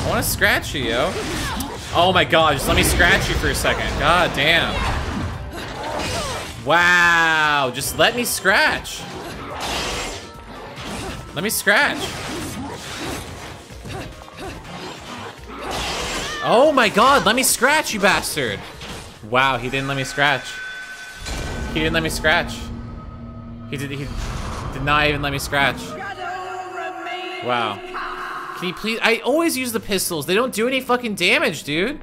I want to scratch you, yo. Oh my god, just let me scratch you for a second. God damn. Wow, just let me scratch. Let me scratch. Oh my god, let me scratch, you bastard. Wow, he didn't let me scratch. He didn't let me scratch. He did he did not even let me scratch. Wow. Can you please I always use the pistols. They don't do any fucking damage, dude.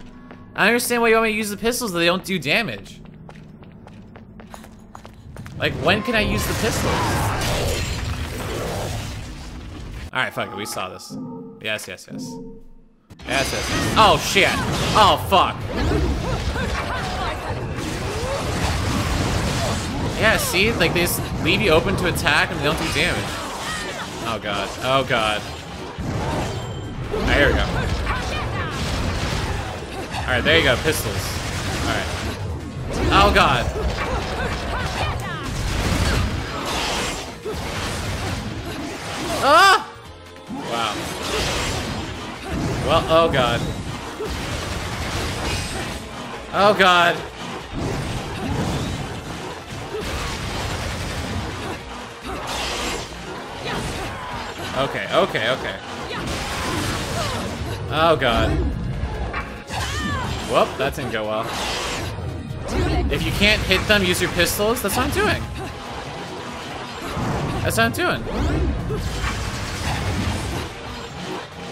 I understand why you want me to use the pistols, they don't do damage. Like, when can I use the pistols? Alright, fuck it, we saw this. Yes, yes, yes. Yes, yes, yes. Oh, shit. Oh, fuck. Yeah, see? Like, they just leave you open to attack and they don't do damage. Oh, God. Oh, God. Alright, here we go. Alright, there you go. Pistols. Alright. Oh, God. Ah! Wow. Well, oh god. Oh god. Okay, okay, okay. Oh god. Whoop, that didn't go well. If you can't hit them, use your pistols. That's what I'm doing. That's what I'm doing.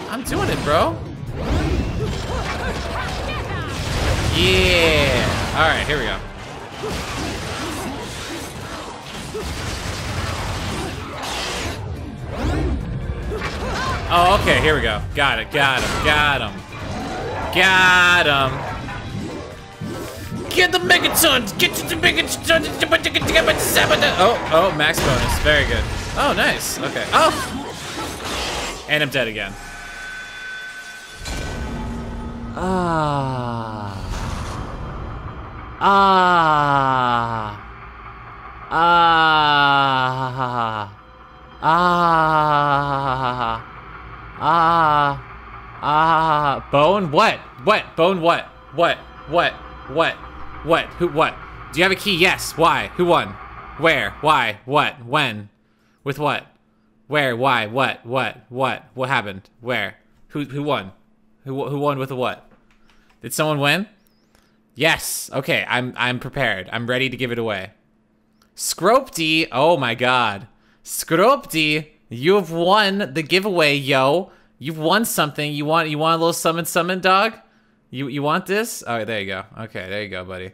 I'm doing it, bro. Yeah. All right, here we go. Oh, okay, here we go. Got it, got him, got him. Got him. Get the Megatons! Get the Megatons! Oh, oh, max bonus. Very good. Oh, nice. Okay. Oh! And I'm dead again. Ah. Ah. Ah. Ah. Ah ah, ah, ah. ah. Bone? What? What? Bone what? What? What? What? What? Who? What? Do you have a key? Yes. Why? Who won? Where? Why? What? When? With what? Where? Why? What? What? What? What happened? Where? Who? Who won? Who? Who won with a what? Did someone win? Yes. Okay. I'm. I'm prepared. I'm ready to give it away. Scropty. Oh my God. Scropty. You've won the giveaway, yo. You've won something. You want? You want a little summon, summon, dog? You you want this? All right, there you go. Okay, there you go, buddy.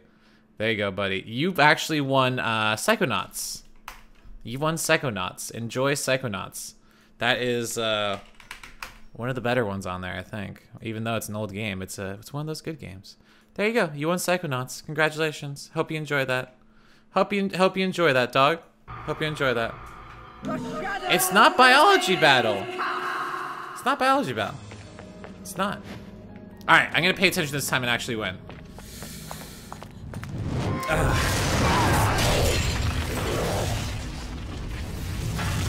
There you go, buddy. You've actually won uh, Psychonauts. You won Psychonauts. Enjoy Psychonauts. That is uh, one of the better ones on there, I think. Even though it's an old game, it's a it's one of those good games. There you go. You won Psychonauts. Congratulations. Hope you enjoy that. Hope you hope you enjoy that, dog. Hope you enjoy that. It's not biology battle. It's not biology battle. It's not. All right, I'm gonna pay attention this time and actually win. Ugh.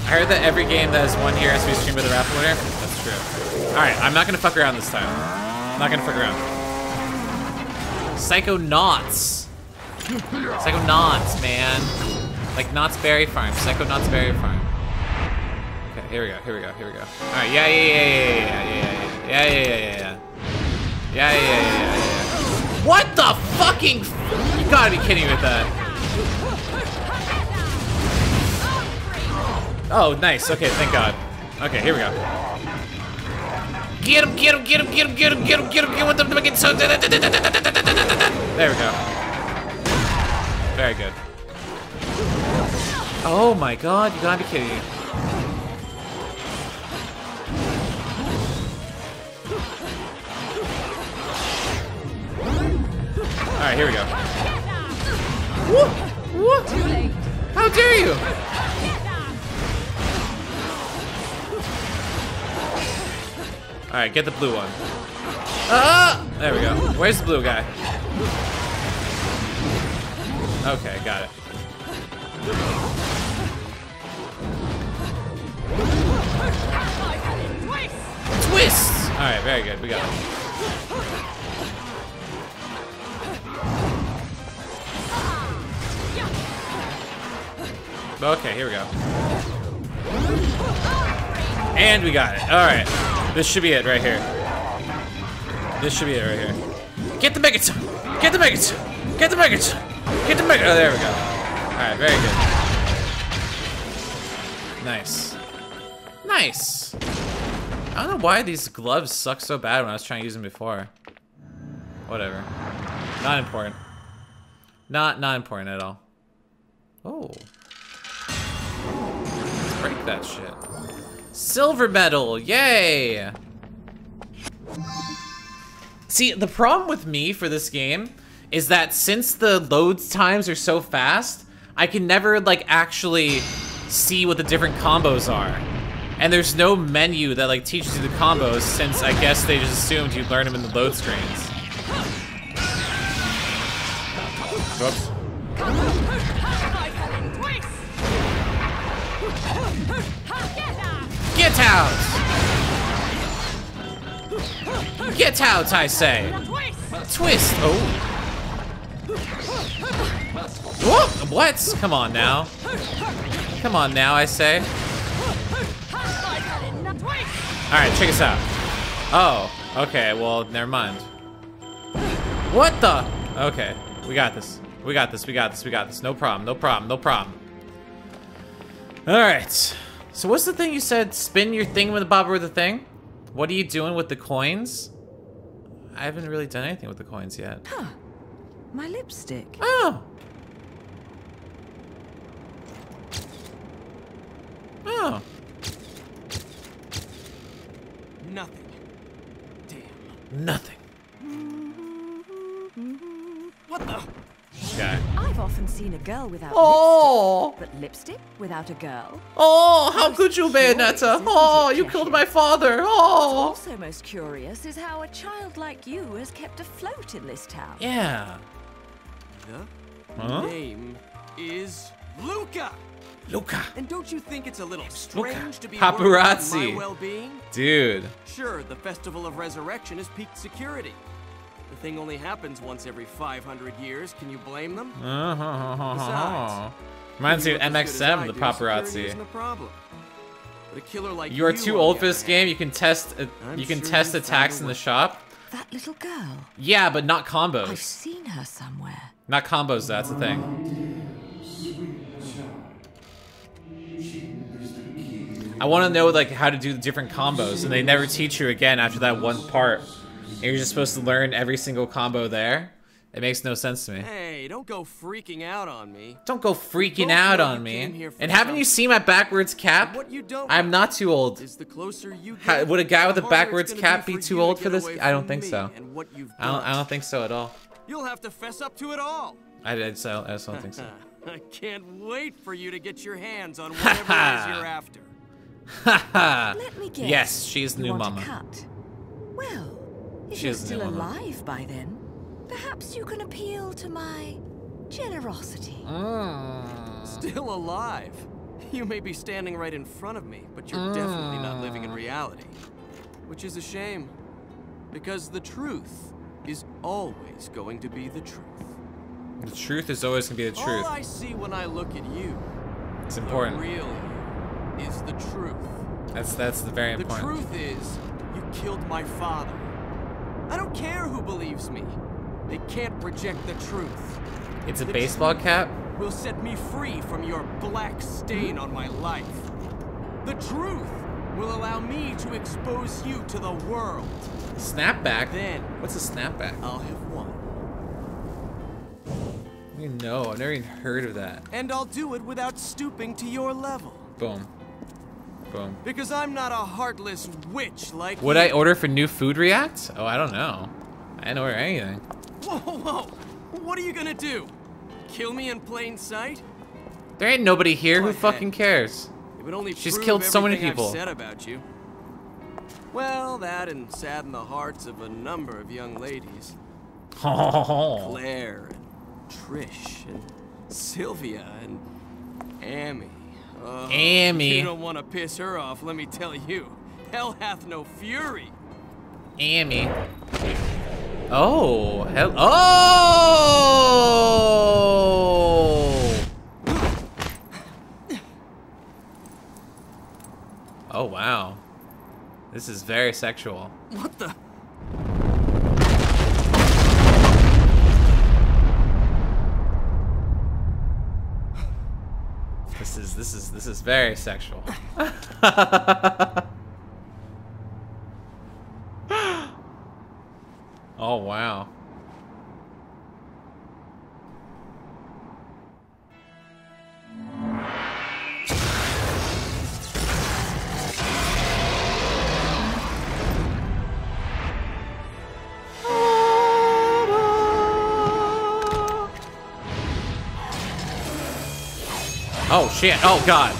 I heard that every game that has one here has to be streamed by the raffle winner. That's true. All right, I'm not gonna fuck around this time. I'm not gonna fuck around. Psychonauts. Psychonauts, man. Like Knott's Berry Farm. Psycho Psychonauts Berry Farm. Here we go. Here we go. Here we go. All right. Yeah, yeah, yeah, yeah, yeah, yeah, yeah, yeah, yeah, yeah, yeah. Yeah, yeah, yeah, yeah. What the fucking? You gotta be kidding with that. Oh, nice. Okay, thank God. Okay, here we go. Get him, get him, get him, get him, get him, get him, get him, get him, get him, get so. There we go. Very good. Oh my God, you gotta be kidding me. All right, here we go. What? What? How dare you? All right, get the blue one. Ah! There we go. Where's the blue guy? Okay, got it. Twist! Alright, very good. We got it. Okay, here we go. And we got it. Alright. This should be it right here. This should be it right here. Get the Megaton! Get the Megaton! Get the Megaton! Get the Megaton! Oh, there we go. Alright, very good. Nice. Nice. I don't know why these gloves suck so bad when I was trying to use them before. Whatever. Not important. Not not important at all. Oh. Break that shit. Silver medal, yay! See, the problem with me for this game is that since the load times are so fast, I can never like actually see what the different combos are. And there's no menu that like teaches you the combos since I guess they just assumed you'd learn them in the load screens. Whoops. Get out! Get out, I say! Twist! Oh. Whoop! What? Come on now. Come on now, I say. Alright, check us out. Oh, okay, well, never mind. What the? Okay, we got this. We got this, we got this, we got this. No problem, no problem, no problem. Alright. So what's the thing you said? Spin your thing with the bobber with the thing? What are you doing with the coins? I haven't really done anything with the coins yet. Huh. My lipstick. Oh. Oh. Nothing. Damn. Nothing. What the? Okay. I've often seen a girl without Oh. lipstick, but lipstick without a girl. Oh, how could you, Bayonetta? Oh, you Cheshire? killed my father. Oh. Also most curious is how a child like you has kept afloat in this town. Yeah. The Huh? name is Luka. Luka. And don't you think it's a little strange to be Paparazzi. worried about my well-being? Dude. Sure, the Festival of Resurrection is peaked security. The thing only happens once every 500 years. Can you blame them? Uh-huh. Besides, Reminds me of If you look as good as MXM, the paparazzi. a problem. But a killer like You are too old for this other game. You can test. Uh, you can sure test attacks in the shop. That little girl. Yeah, but not combos. I've seen her somewhere. Not combos. That's the thing. I want to know like how to do the different combos, and they never teach you again after that one part. And you're just supposed to learn every single combo there. It makes no sense to me. Hey, don't go freaking out on me. Don't go freaking both out on me. came here for And haven't you seen my backwards cap? What you don't I'm not too old. is the closer you Ha- get, would a guy with a backwards cap be be too old to for this? I don't think so. and what I don't. I don't think so at all. You'll have to fess up to it all. I, I, just, I just don't think so. I can't wait for you to get your hands on whatever it is you're after. Haha. Let me guess. Yes, she's the you new want mama. A if She you're is the new still mama. alive by then, perhaps you can appeal to my generosity. Mm. Still alive. You may be standing right in front of me, but you're definitely not living in reality. Which is a shame. Because the truth is always going to be the truth. The truth is always gonna be the truth. All I see when I look at you, It's the important. real you, is the truth. That's that's the very The important. truth is, you killed my father. I don't care who believes me. They can't reject the truth. It's a The baseball cap. Will set me free from your black stain on my life. The truth will allow me to expose you to the world. Snapback. Then What's a snapback? I'll have won. You know, I've never even heard of that. And I'll do it without stooping to your level. Boom. Boom. Because I'm not a heartless witch like Would you. I order for new food react? Oh, I don't know. I didn't order anything. Whoa, whoa. What are you gonna do? Kill me in plain sight? There ain't nobody here who What? fucking cares. It would only She's killed so many people. I've said about you. Well, that and sadden the hearts of a number of young ladies. Oh. Claire and Trish and Sylvia and Amy. Oh, Amy. You don't want to piss her off, let me tell you. hell hath no fury. Amy. Oh, hell. Oh! Oh, wow. This is very sexual. What the? This is this is this is very sexual. oh god.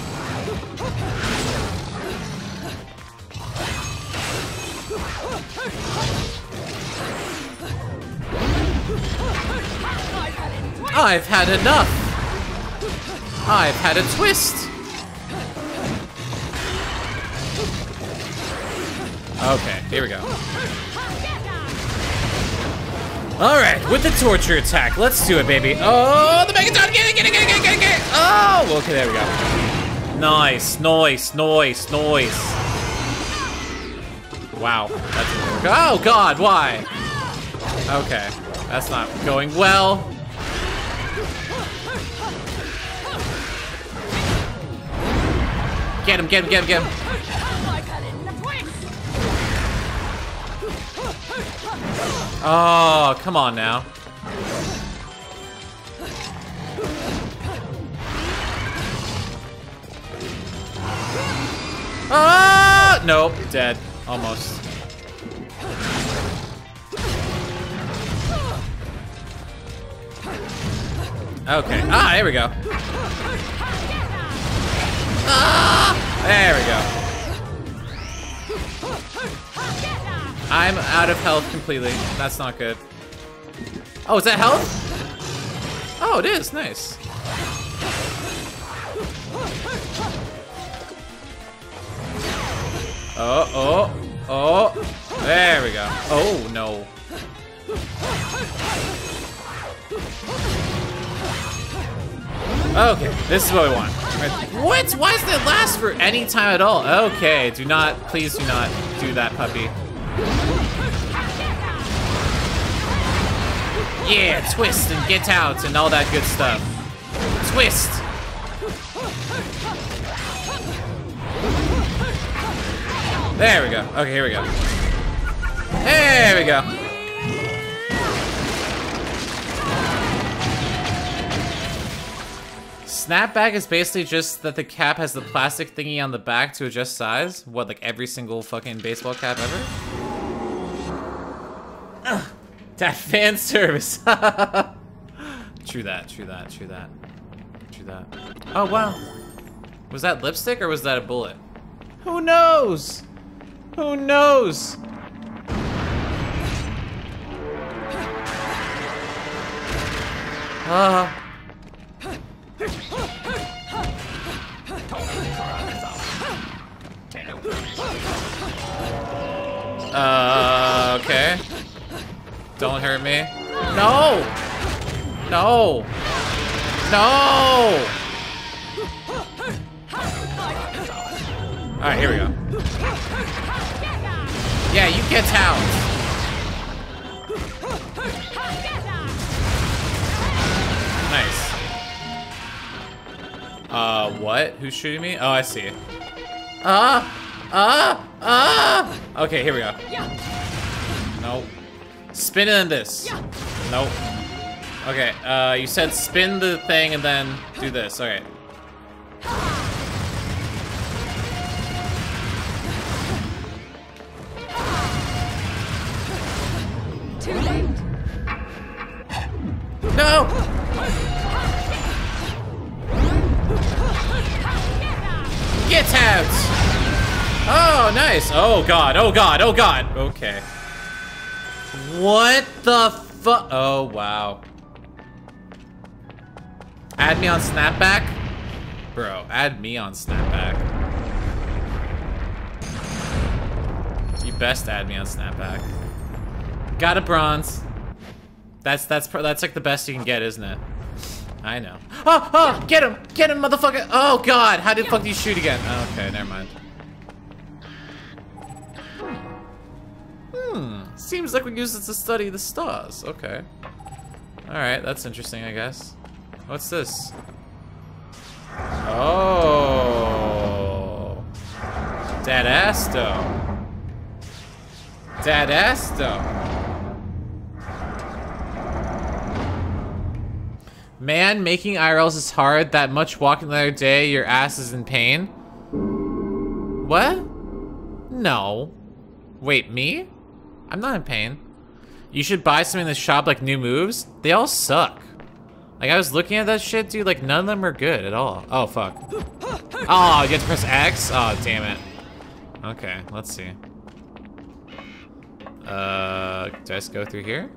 I've had enough. I've had a twist. Okay, here we go. All right, with the torture attack, let's do it, baby. Oh, the Megaton, get it, get it, get it, get it, Oh, okay, there we go. Nice, nice, nice, nice. Wow, oh god, why? Okay, that's not going well. Get him, get him, get him, get him. Oh, come on now. Ah! Nope, dead. Almost. Okay. Ah, there we go. Ah! There we go. I'm out of health completely. That's not good. Oh, is that health? Oh, it is. Nice. Oh, oh, oh. There we go. Oh, no. Okay, this is what we want. What? Why does it last for any time at all? Okay, do not, please do not do that, puppy. Yeah, twist and get out and all that good stuff. Twist! There we go. Okay, here we go. There we go. Snapback is basically just that the cap has the plastic thingy on the back to adjust size. What, like every single fucking baseball cap ever? Ugh, that fan service. true that, true that, true that. True that. Oh, wow. Was that lipstick or was that a bullet? Who knows? Who knows? Ah. Uh, okay. Don't hurt me. No! No! No! Alright, here we go. Yeah, you get out. Nice. Uh, what? Who's shooting me? Oh, I see. Ah! Ah! Ah! Okay, here we go. Nope. Spin in this. Nope. Okay, uh, you said spin the thing and then do this. Okay. No! Get out! Oh, nice. Oh, God. Oh, God. Oh, God. Okay. What the fu- Oh, wow. Add me on Snapback? Bro, add me on Snapback. You best add me on Snapback. Got a bronze. That's that's that's like the best you can get, isn't it? I know. Oh, oh, get him! Get him, motherfucker! Oh god, how did the fuck do you shoot again? Oh, okay, never mind. Hmm, seems like we use it to study the stars. Okay. Alright, that's interesting, I guess. What's this? Oh. Dadasto. Dadasto. Man, making IRLs is hard. That much walking the other day, your ass is in pain. What? No. Wait, me? I'm not in pain. You should buy something in the shop like new moves. They all suck. Like I was looking at that shit, dude, like none of them are good at all. Oh, fuck. Oh, you have to press X? Oh, damn it. Okay, let's see. Uh, do I just go through here?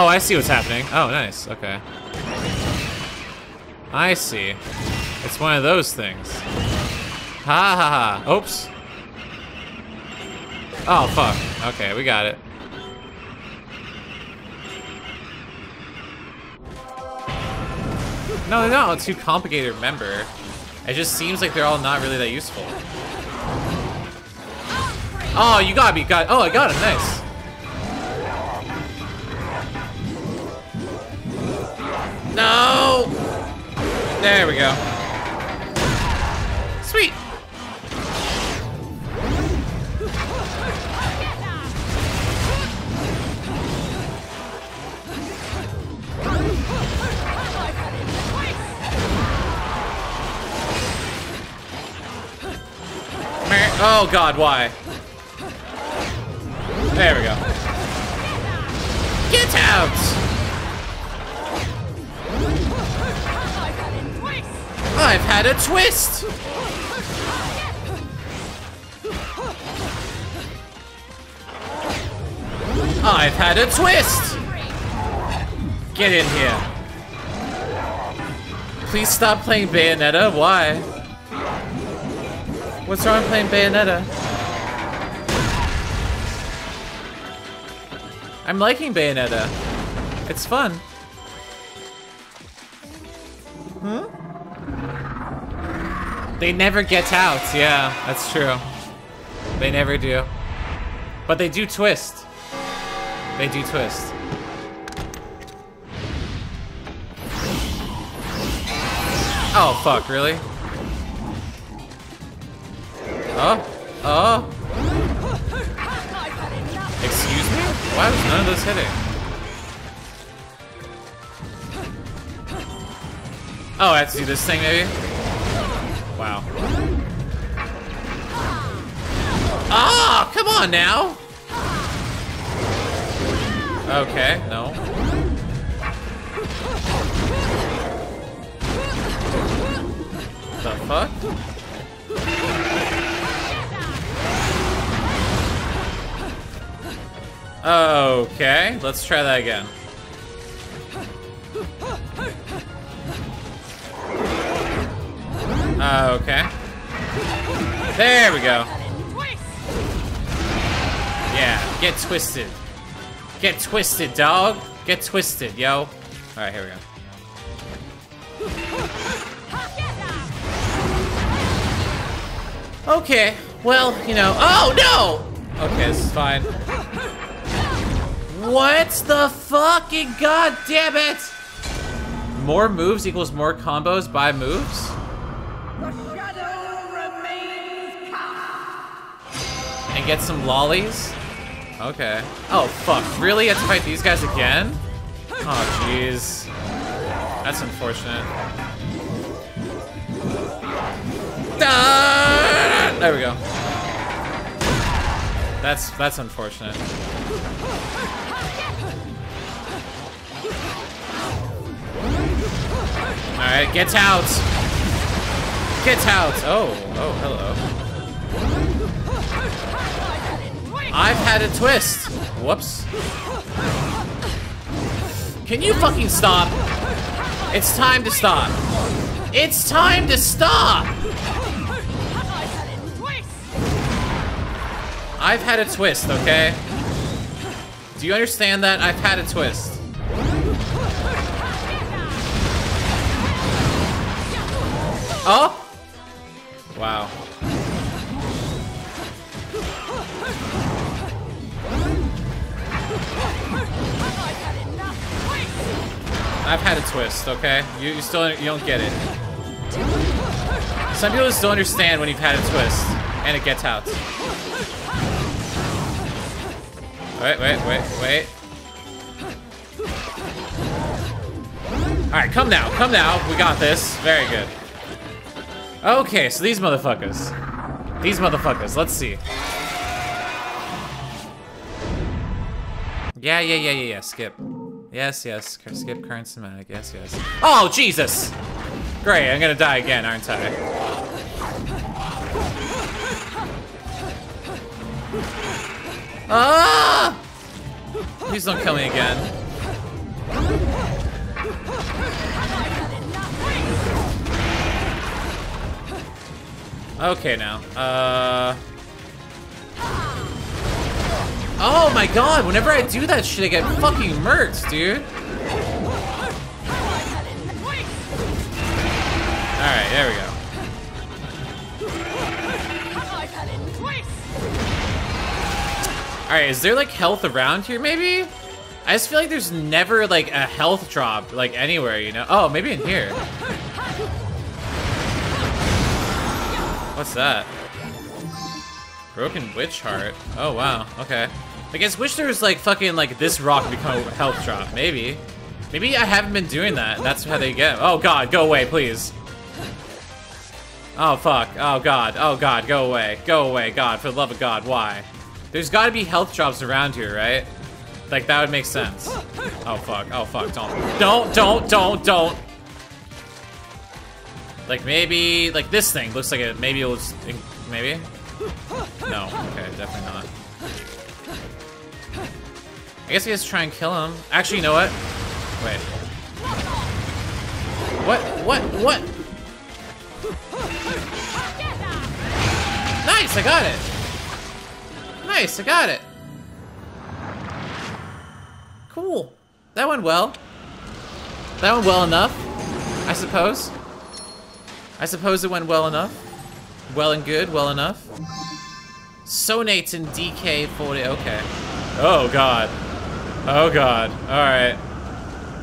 Oh, I see what's happening. Oh, nice. Okay. I see. It's one of those things. Ha ha ha. Oops. Oh, fuck. Okay, we got it. No, they're not too complicated remember. It just seems like they're all not really that useful. Oh, you got me. Got oh, I got him. Nice. No. There we go. Sweet. Oh god, why? There we go. Get out! I've had a twist! I've had a twist! Get in here. Please stop playing Bayonetta. Why? What's wrong playing Bayonetta? I'm liking Bayonetta. It's fun. Hmm? They never get out. Yeah, that's true. They never do. But they do twist. They do twist. Oh, fuck, really? Oh, oh. Excuse me? Why was none of those hitting? Oh, I have to do this thing maybe? Wow. Ah, come on now. Okay, no. The fuck? Okay, let's try that again. Oh, okay. There we go. Yeah, get twisted. Get twisted, dog. Get twisted, yo. Alright, here we go. Okay, well, you know. Oh, no! Okay, this is fine. What the fucking god damn it! More moves equals more combos by moves? And get some lollies? Okay. Oh fuck, really? I have to fight these guys again? Oh jeez. That's unfortunate. Ah! There we go. That's that's unfortunate. Alright, get out! Get out! Oh, oh, hello. I've had a twist! Whoops. Can you fucking stop? It's time to stop. It's time to stop. I've had a twist, okay? Do you understand that? I've had a twist. Oh! Wow. I've had a twist, okay? You, you still you don't get it. Some people just don't understand when you've had a twist and it gets out. Wait, wait, wait, wait. Alright, come now, come now. We got this. Very good. Okay, so these motherfuckers. These motherfuckers, let's see. Yeah, yeah, yeah, yeah, yeah, skip. Yes, yes, skip current cinematic, yes, yes. Oh, Jesus! Great, I'm gonna die again, aren't I? Ah! Please don't kill me again. Okay, now. Uh... Oh my god, whenever I do that shit, I get fucking murked, dude. Alright, there we go. Alright, is there like health around here maybe? I just feel like there's never like a health drop like anywhere, you know? Oh, maybe in here. What's that? Broken witch heart. Oh wow, okay. I guess wish there was like fucking like this rock become a health drop. Maybe. Maybe I haven't been doing that. That's how they get. Oh god, go away, please. Oh fuck. Oh god. Oh god, go away. Go away, God. For the love of God, why? There's gotta be health drops around here, right? Like that would make sense. Oh fuck. Oh fuck. Don't. Don't, don't, don't, don't. Like maybe, like this thing looks like it, maybe it was, maybe? No, okay, definitely not. I guess has to try and kill him. Actually, you know what? Wait. What, what, what? Nice, I got it. Nice, I got it. Cool. That went well. That went well enough, I suppose. I suppose it went well enough. Well and good, well enough. Sonates in DK40, okay. Oh god. Oh god, alright.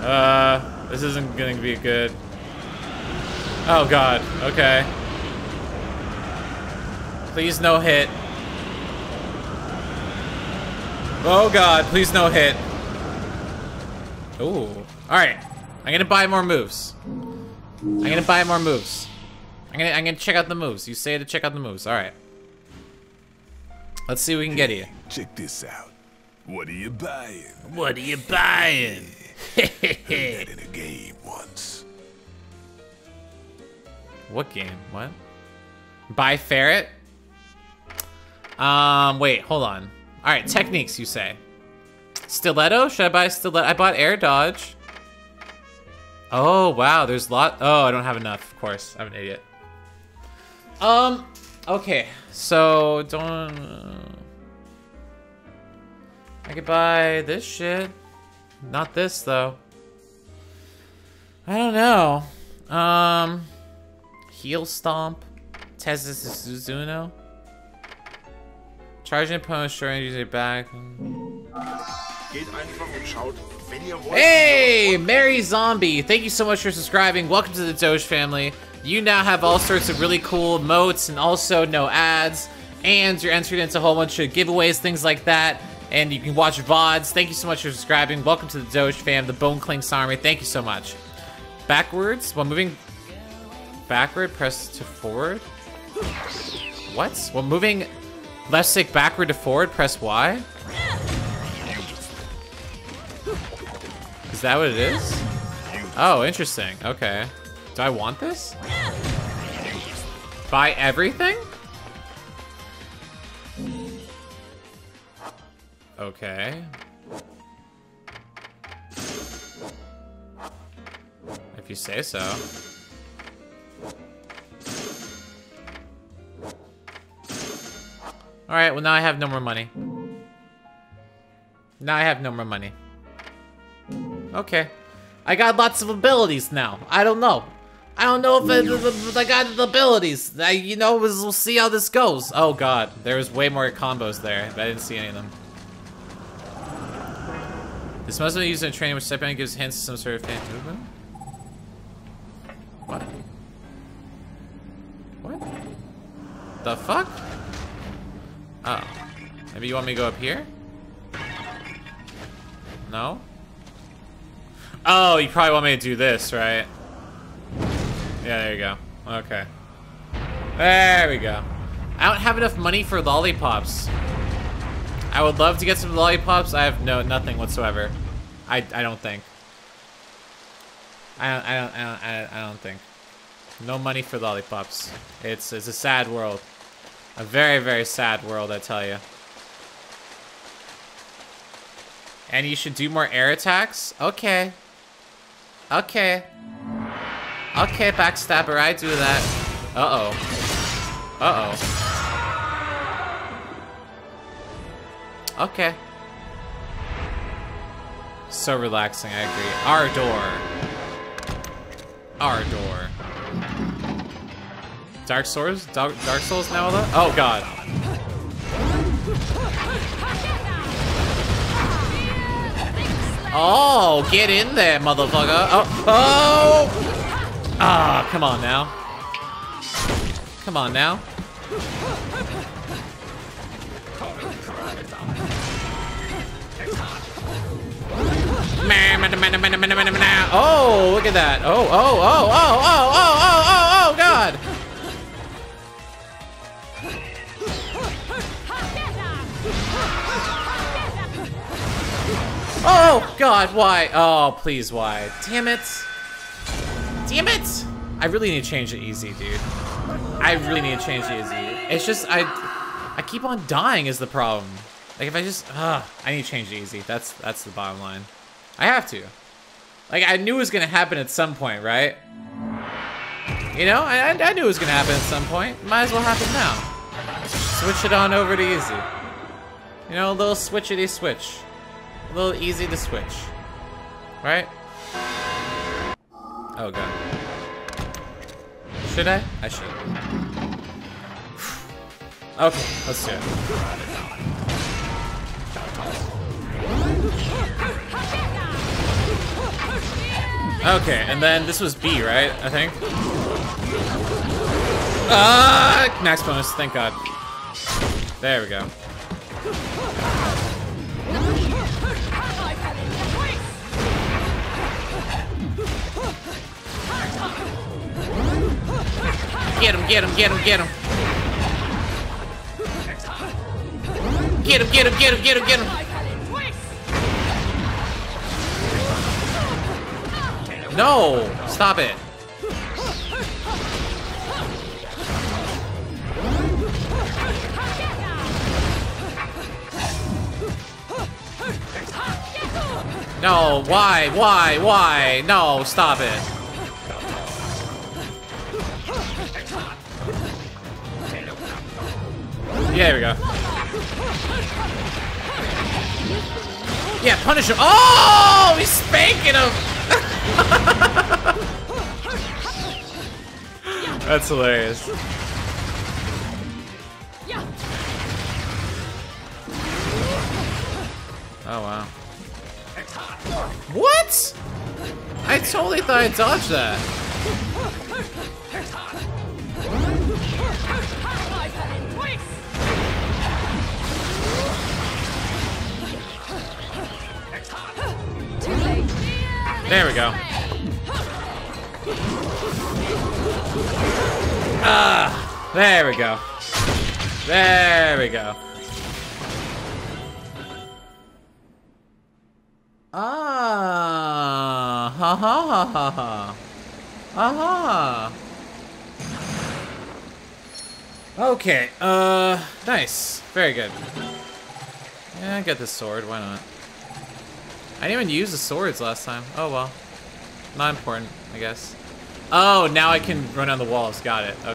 Uh, this isn't gonna be good. Oh god, okay. Please no hit. Oh god, please no hit. Ooh. Alright, I'm gonna buy more moves. I'm gonna buy more moves. I'm gonna, I'm gonna check out the moves. You say to check out the moves. All right. Let's see what we can get here. Check this out. What are you buying? What are you buying? Heard that in a game once. what game? What? Buy ferret? Um, wait, hold on. All right, techniques, you say. Stiletto? Should I buy stiletto? I bought air dodge. Oh, wow, there's a lot. Oh, I don't have enough, of course. I'm an idiot. Um, okay, so don't. I could buy this shit. Not this though. I don't know. Um, heel stomp, Tetsuzanko. Charging opponent, showing user back. Geht einfach und schaut, wenn ihr wollt. Hey, Mary Zombie! Thank you so much for subscribing. Welcome to the Doge family. You now have all sorts of really cool moats and also no ads. And you're entered into a whole bunch of giveaways, things like that. And you can watch VODs. Thank you so much for subscribing. Welcome to the Doge fam, the Boneclinks Army. Thank you so much. Backwards, while moving backward, press to forward. What? While moving left stick backward to forward, press Y? Is that what it is? Oh, interesting. Okay. Do I want this? Buy everything? Okay. If you say so. Alright, well now I have no more money. Now I have no more money. Okay. I got lots of abilities now. I don't know. I don't know if I, I got the abilities. I, you know, we'll see how this goes. Oh god, there's way more combos there. I didn't see any of them. This must be used in training, which step in gives hints to some sort of faint movement. What? What? The fuck? Oh. Maybe you want me to go up here? No? Oh, you probably want me to do this, right? Yeah, there you go. Okay. There we go. I don't have enough money for lollipops. I would love to get some lollipops. I have no nothing whatsoever. I I don't think. I don't I don't I don't I, don't think. No money for lollipops. It's it's a sad world. A very very sad world, I tell you. And you should do more air attacks? Okay. Okay. Okay, backstabber, I do that. Uh-oh. Uh-oh. Okay. So relaxing, I agree. Our door. Our door. Dark Souls? Dark, Souls now? Oh, God. Oh, get in there, motherfucker. Oh, oh! Ah, come on now. Come on now. Oh, look at that. Oh, oh, oh, oh, oh, oh, oh, oh, oh, God. Oh, God, why? Oh, please, why? Damn it. Damn it. I really need to change it easy, dude. I really need to change it easy. It's just, I I keep on dying is the problem. Like, if I just, uh, I need to change it easy. That's, that's the bottom line. I have to. Like, I knew it was gonna happen at some point, right? You know, I, I knew it was gonna happen at some point. Might as well happen now. Switch it on over to easy. You know, a little switchity switch. A little easy to switch. Right? Oh god. Should I? I should. Okay, let's do it. Okay, and then this was B, right? I think. Ah, max bonus. Thank God. There we go. Get him, get him, get him, get him. Get him, get him, get him, get him, get him. No! Stop it. No, why, why, why? No, stop it. Yeah, there we go. Yeah, punish him. Oh, he's spanking him. That's hilarious. Oh, wow. What? I totally thought I dodged that. There we go. Ah, there we go. There we go. Ah, ha ha ha ha ha. Aha. Okay, uh, nice. Very good. Yeah, get this sword, why not? I didn't even use the swords last time. Oh well. Not important, I guess. Oh, now I can run on the walls. Got it. Okay.